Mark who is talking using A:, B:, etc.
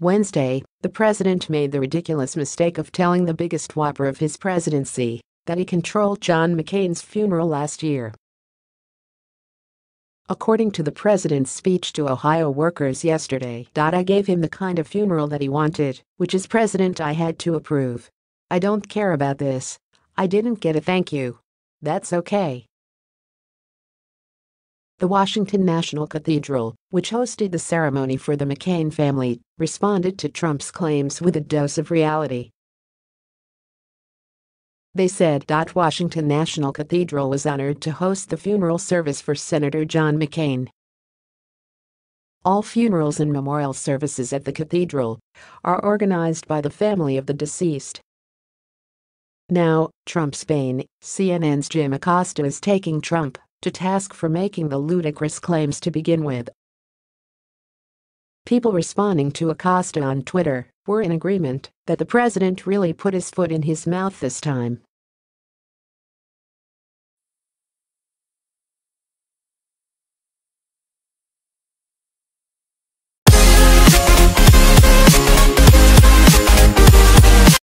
A: Wednesday, the president made the ridiculous mistake of telling the biggest whopper of his presidency that he controlled John McCain's funeral last year. According to the president's speech to Ohio workers yesterday, I gave him the kind of funeral that he wanted, which as president I had to approve. I don't care about this. I didn't get a thank you. That's okay. The Washington National Cathedral, which hosted the ceremony for the McCain family, responded to Trump's claims with a dose of reality. They said. Washington National Cathedral was honored to host the funeral service for Senator John McCain. All funerals and memorial services at the cathedral are organized by the family of the deceased. Now, Trump's Bane, CNN's Jim Acosta is taking Trump to task for making the ludicrous claims to begin with. People responding to Acosta on Twitter were in agreement that the president really put his foot in his mouth this time.